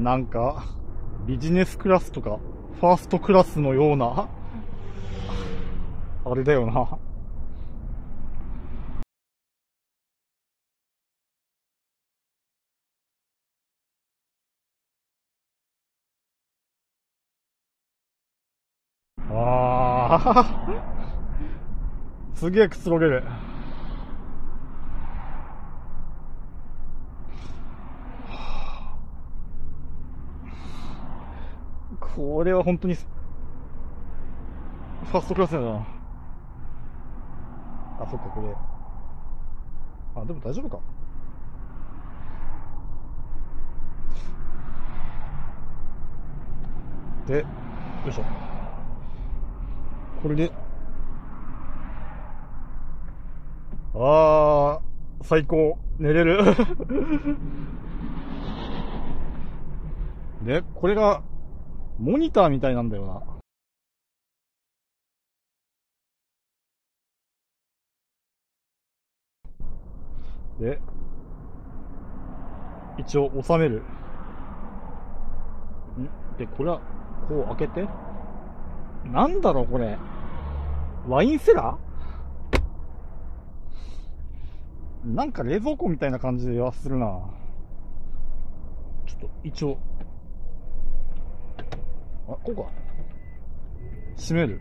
なんか、ビジネスクラスとか、ファーストクラスのような、あれだよな。ああ、すげえくつろげる。これは本当に、ファーストクラスだな。あ、そっか、これ。あ、でも大丈夫か。で、よいしょ。これで、あー、最高。寝れる。で、これが、モニターみたいなんだよな。で、一応収める。ん？で、これは、こう開けて。なんだろう、これ。ワインセラー？なんか冷蔵庫みたいな感じではするな。ちょっと、一応。あ、こうか。閉める。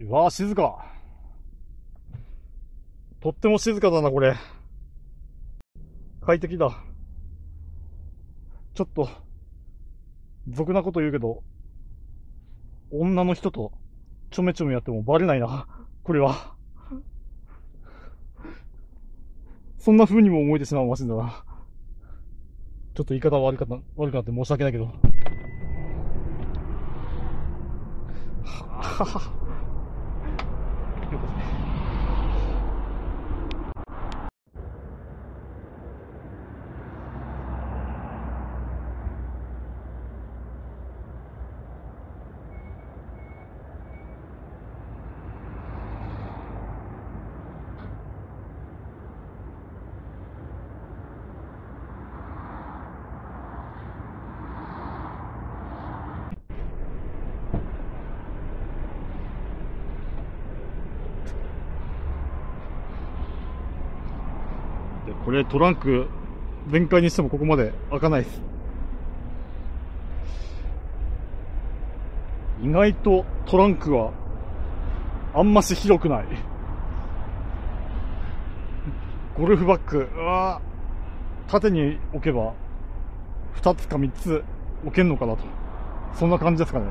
うわあ、静か。とっても静かだな、これ。快適だ。ちょっと、俗なこと言うけど、女の人とちょめちょめやってもバレないな。これは。そんな風にも思えてしまうマシンだな。ちょっと言い方悪かった、悪くなって申し訳ないけど。ははよかったね。これトランク全開にしてもここまで開かないです。意外とトランクはあんまし広くない。ゴルフバッグ、うわ縦に置けば2つか3つ置けんのかなと。そんな感じですかね。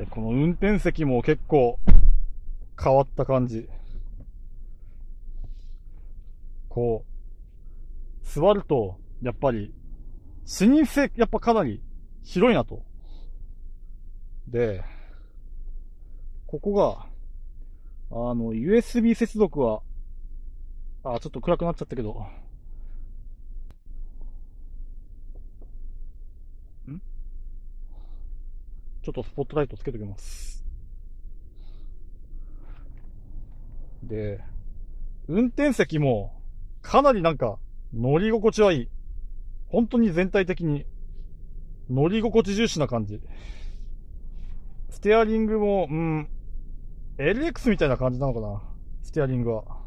で、この運転席も結構変わった感じ。こう、座ると、やっぱり、視認性、やっぱかなり広いなと。で、ここが、あの、USB 接続は、あ、ちょっと暗くなっちゃったけど、ちちょっとスポットライトつけときます。で、運転席もかなりなんか乗り心地はいい。本当に全体的に乗り心地重視な感じ。ステアリングも、うん、LX みたいな感じなのかなステアリングは。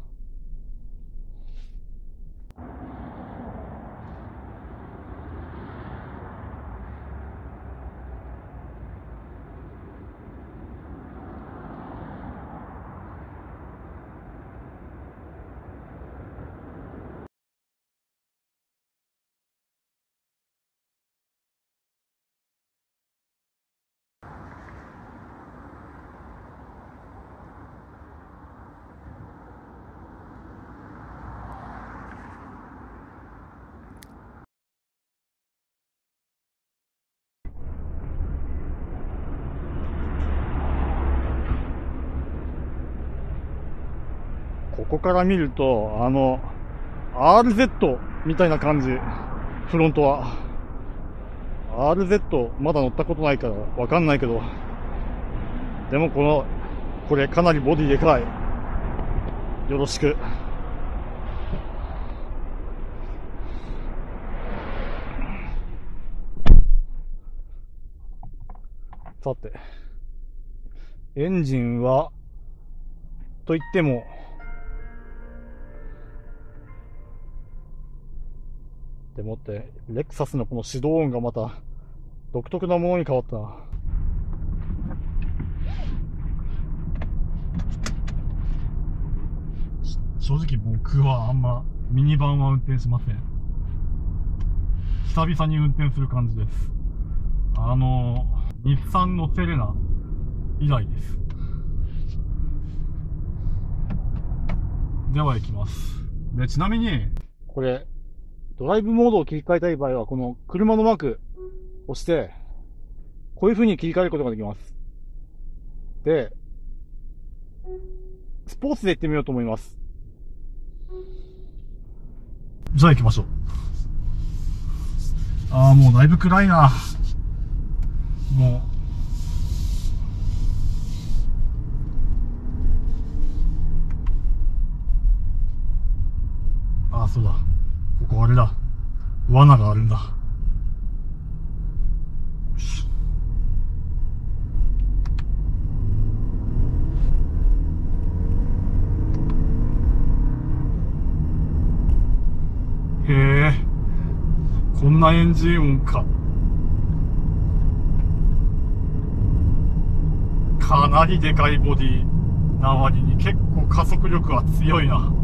横から見ると、あの、RZ みたいな感じ。フロントは。RZ まだ乗ったことないからわかんないけど。でもこの、これかなりボディでかい。よろしく。さて。エンジンは、と言っても、もって、レクサスのこの指導音がまた、独特なものに変わったな。正直僕はあんまミニバンは運転しません。久々に運転する感じです。あの、日産のセレナ以来です。では行きます。で、ちなみに、これ、ドライブモードを切り替えたい場合は、この車のマークを押して、こういう風に切り替えることができます。で、スポーツで行ってみようと思います。じゃあ行きましょう。ああ、もうだいぶ暗いな。もう、ああ、そうだ。ここあれだ。罠があるんだ。へえ、こんなエンジン音か。かなりでかいボディな割に結構加速力は強いな。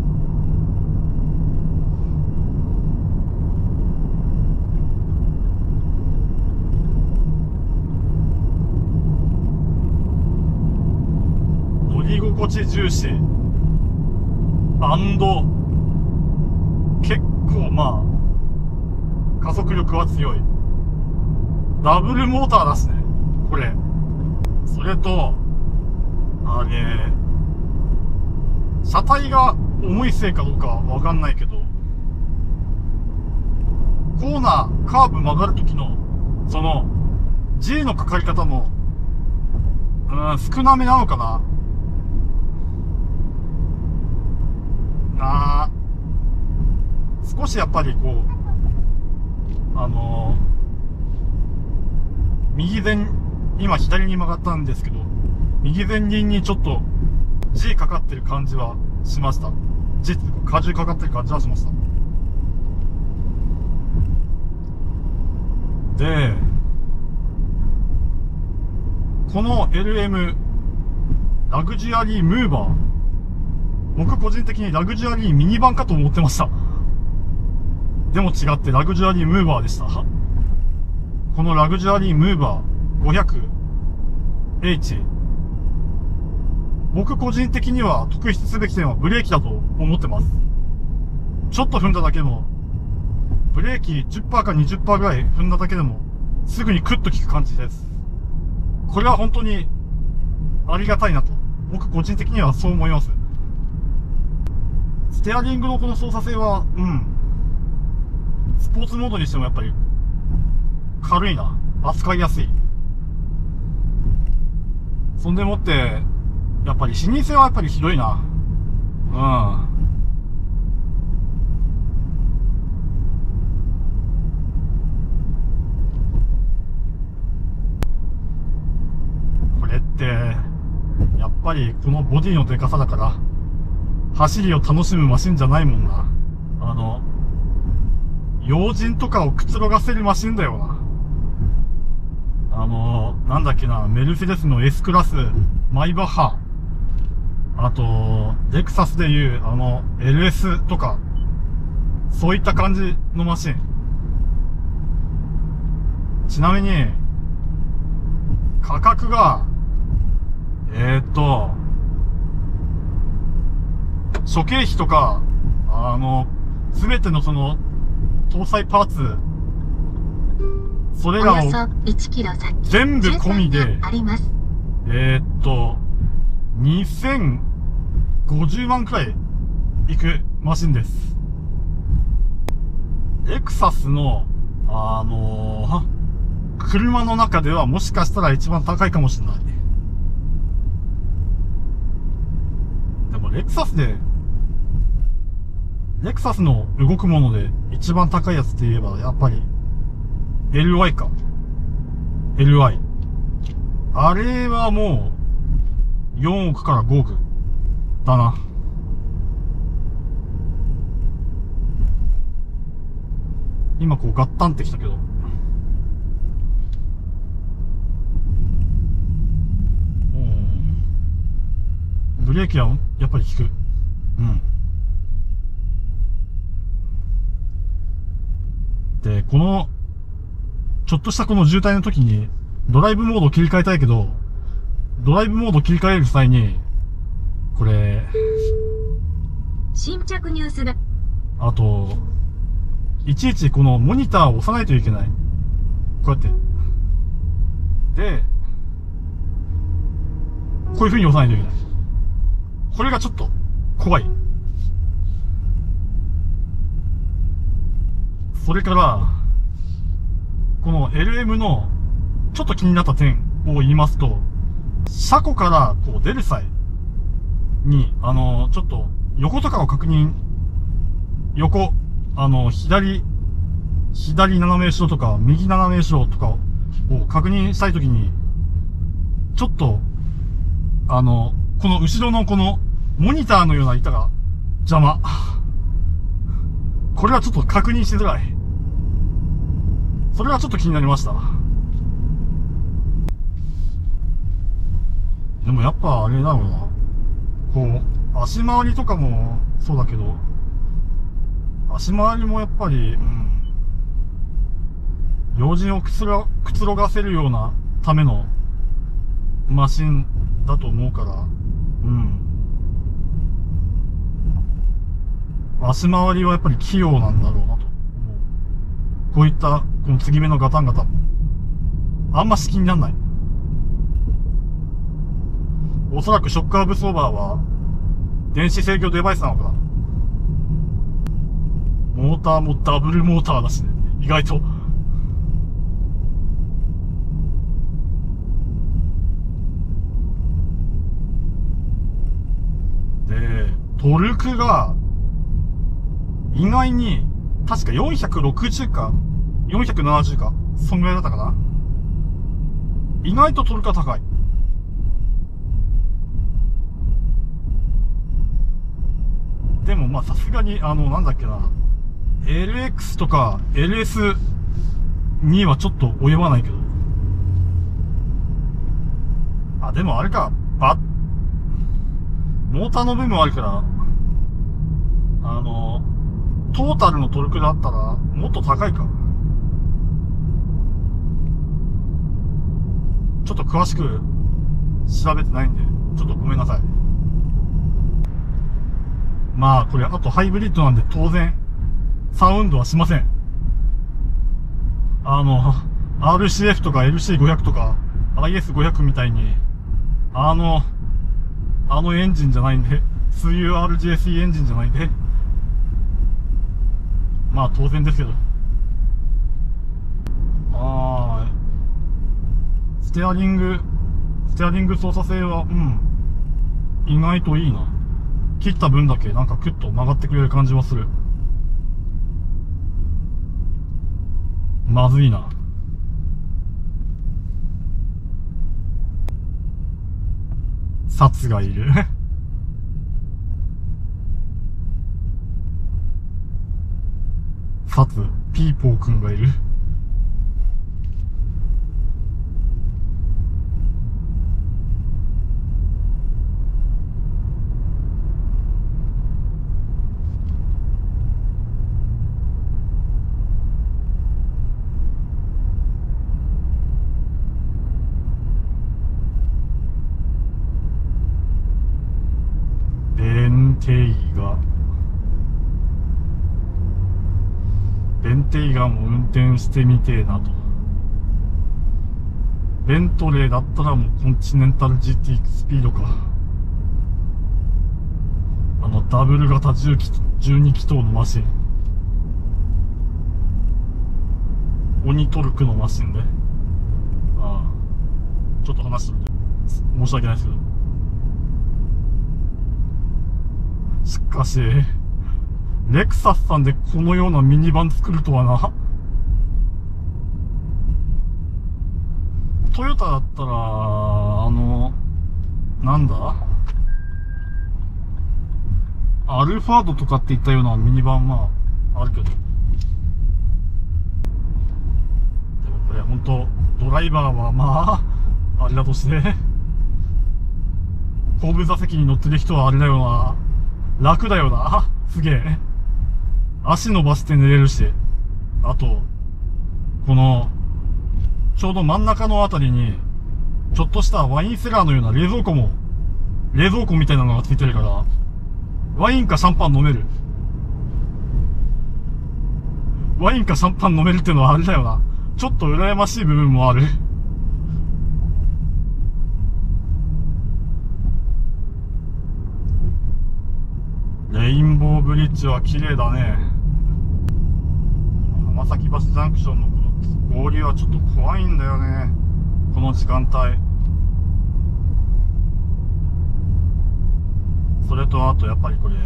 心地重視。バンド結構まあ加速力は強い。ダブルモーターだしね。これ。それとあれ車体が重いせいかどうかわかんないけどコーナーカーブ曲がるときのその G のかかり方もうん少なめなのかな。な少しやっぱりこう、あの、右前、今左に曲がったんですけど、右前輪にちょっと G かかってる感じはしました。G って荷重かかってる感じはしました。で、この LM ラグジュアリームーバー僕個人的にラグジュアリーミニバンかと思ってました。でも違ってラグジュアリームーバーでした。このラグジュアリームーバー 500H。僕個人的には特筆すべき点はブレーキだと思ってます。ちょっと踏んだだけでも、ブレーキ10%か20%ぐらい踏んだだけでも、すぐにクッと効く感じです。これは本当にありがたいなと、僕個人的にはそう思います。ステアリングのこの操作性は、うん。スポーツモードにしてもやっぱり、軽いな。扱いやすい。そんでもって、やっぱり視認性はやっぱりひどいな。うん。これって、やっぱりこのボディのデカさだから、走りを楽しむマシンじゃないもんな。あの、要人とかをくつろがせるマシンだよな。あの、なんだっけな、メルセデスの S クラス、マイバッハ。あと、レクサスでいう、あの、LS とか、そういった感じのマシン。ちなみに、価格が、えー、っと、諸経費とか、あの、すべてのその、搭載パーツ、それらを全部込みで、えー、っと、2050万くらい行くマシンです。レクサスの、あのー、車の中ではもしかしたら一番高いかもしれない。でもレクサスで、レクサスの動くもので一番高いやつって言えば、やっぱり、LY か。LY。あれはもう、4億から5億だな。今こうガッタンってきたけど。うん。ブレーキはやっぱり効く。うん。この、ちょっとしたこの渋滞の時に、ドライブモードを切り替えたいけど、ドライブモードを切り替える際に、これ、新着ニュースだ。あと、いちいちこのモニターを押さないといけない。こうやって。で、こういう風に押さないといけない。これがちょっと怖い。それから、この LM のちょっと気になった点を言いますと、車庫からこう出る際に、あの、ちょっと横とかを確認、横、あの、左、左斜め後ろとか、右斜め後ろとかを確認したいときに、ちょっと、あの、この後ろのこの、モニターのような板が邪魔。これはちょっと確認しづらい。それはちょっと気になりました。でもやっぱあれだろうな。こう、足回りとかもそうだけど、足回りもやっぱり、うん、用心をくつろ、くつろがせるようなためのマシンだと思うから、うん。足回りはやっぱり器用なんだろうな。こういった、この継ぎ目のガタンガタン、あんま好きにならない。おそらくショックアブソーバーは、電子制御デバイスなのかな。モーターもダブルモーターだしね。意外と。で、トルクが、意外に、確か460か、470か、そんぐらいだったかな。意外とトルクが高い。でもまあさすがに、あの、なんだっけな、LX とか LS にはちょっと及ばないけど。あ、でもあれか、バモーターの部分もあるから、あの、トータルのトルクだったら、もっと高いか。ちょっと詳しく調べてないんで、ちょっとごめんなさい。まあ、これ、あとハイブリッドなんで当然、サウンドはしません。あの、RCF とか LC500 とか IS500 みたいに、あの、あのエンジンじゃないんで、水油 RJC エンジンじゃないんで、まあ当然ですけど。ああ、ステアリング、ステアリング操作性は、うん、意外といいな。切った分だけなんかクッと曲がってくれる感じはする。まずいな。サツがいる。サツ、ピーポーくんがいる。ベンテイガ。ベンテイガも運転してみてえなと。ベントレーだったらもうコンチネンタル GT スピードか。あのダブル型重機12気筒のマシン。鬼トルクのマシンで。ああ。ちょっと話してみて申し訳ないですけど。しかしレクサスさんでこのようなミニバン作るとはな。トヨタだったらあのなんだ？アルファードとかっていったようなミニバンまああるけど。でもこれ本当ドライバーはまああれだとして。後部座席に乗ってる人はあれだよな。楽だよな。すげえ。足伸ばして寝れるしあとこのちょうど真ん中のあたりにちょっとしたワインセラーのような冷蔵庫も冷蔵庫みたいなのがついてるからワインかシャンパン飲める。ワインかシャンパン飲めるってのはあれだよな。ちょっと羨ましい部分もある。レインボーブリッジは綺麗だね。浜崎橋ジャンクションのこの合流はちょっと怖いんだよね。この時間帯。それとあとやっぱりこれ、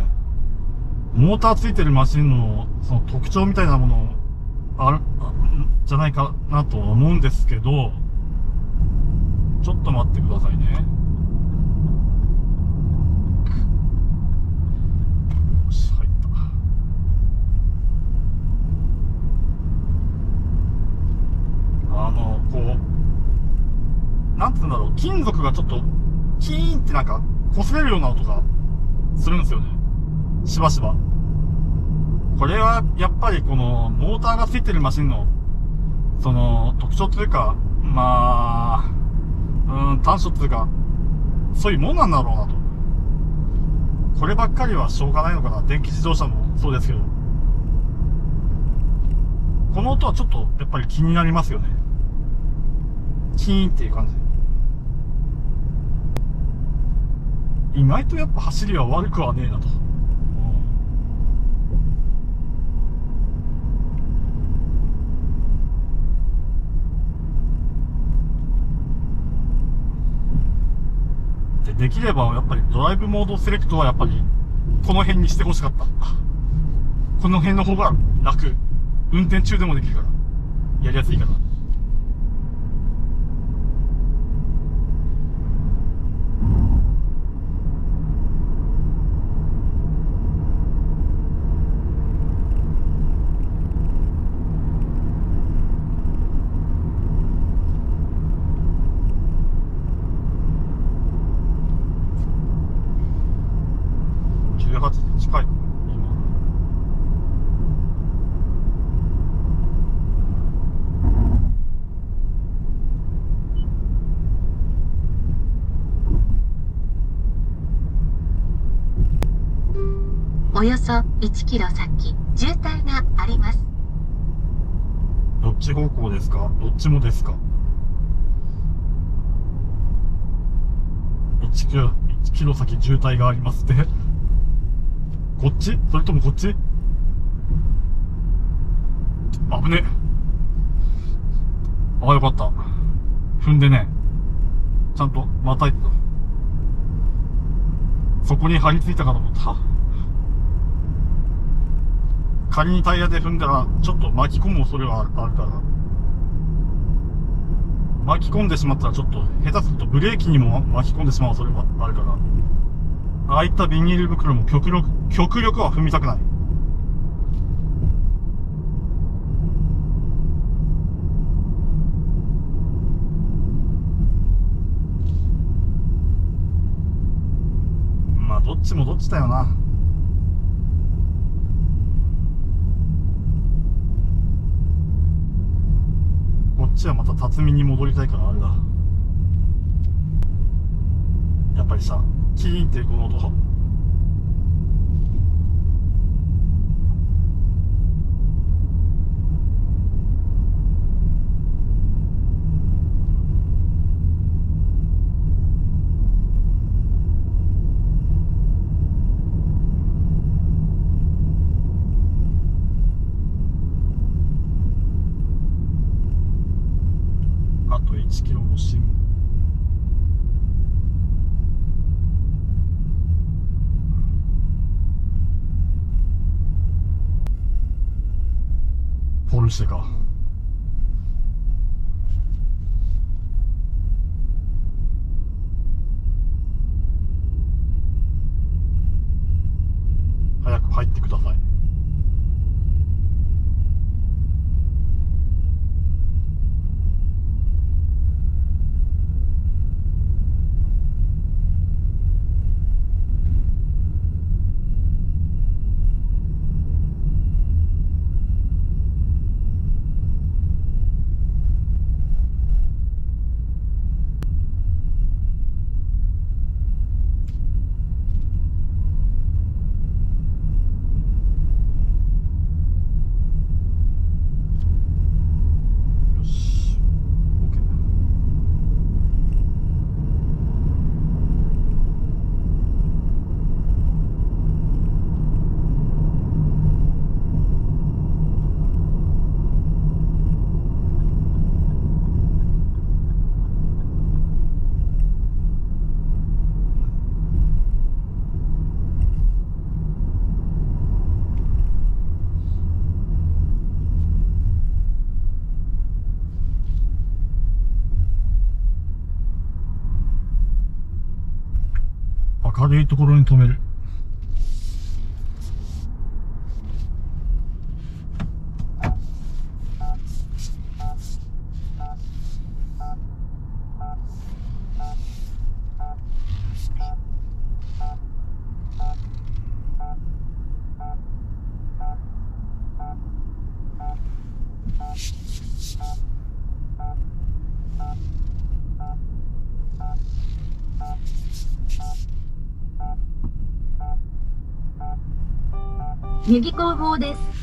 モーターついてるマシンのその特徴みたいなものある、あじゃないかなと思うんですけど、ちょっと待ってくださいね。よし、入った。あの、こう、なんつうんだろう、金属がちょっと、キーンってなんか、擦れるような音がするんですよね。しばしば。これは、やっぱりこの、モーターがついてるマシンの、その、特徴というか、まあ、うん、短所というか、そういうもんなんだろうなと。こればっかりはしょうがないのかな。電気自動車もそうですけど。この音はちょっと、やっぱり気になりますよね。キーンっていう感じ。意外とやっぱ走りは悪くはねえなと。で、できればやっぱりドライブモードセレクトはやっぱりこの辺にしてほしかった。この辺の方が楽。運転中でもできるから。やりやすいから。18時近い今およそ1キロ先、渋滞があります。どっち方向ですか？どっちもですか？1キロ、1キロ先渋滞がありますって？こっち？それともこっち？危ね。ああ、よかった。踏んでね。ちゃんと、またいった。そこに張り付いたかと思った。仮にタイヤで踏んだら、ちょっと巻き込む恐れはあるから。巻き込んでしまったら、ちょっと、下手するとブレーキにも巻き込んでしまう恐れがあるから。ああいったビニール袋も極力、極力は踏みたくない。まあ、どっちもどっちだよな。こっちはまた辰巳に戻りたいからあれだ。やっぱりさ、キーンってこの音。1キロも新ポルシェか早く入ってくださいよし OK ところに止める。右後方です。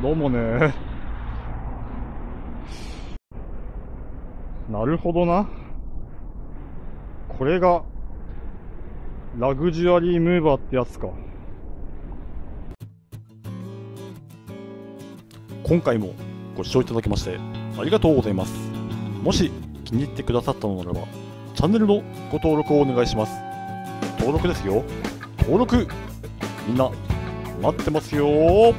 どうもねなるほどなこれがラグジュアリームーバーってやつか。今回もご視聴いただきましてありがとうございます。もし気に入ってくださったのならばチャンネルのご登録をお願いします。登録ですよ。登録。みんな待ってますよ。